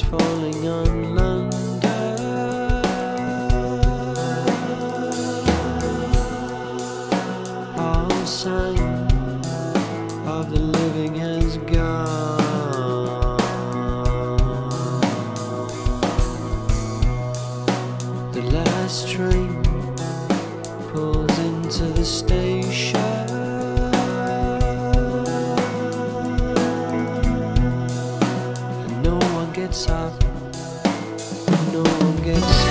falling on No one gets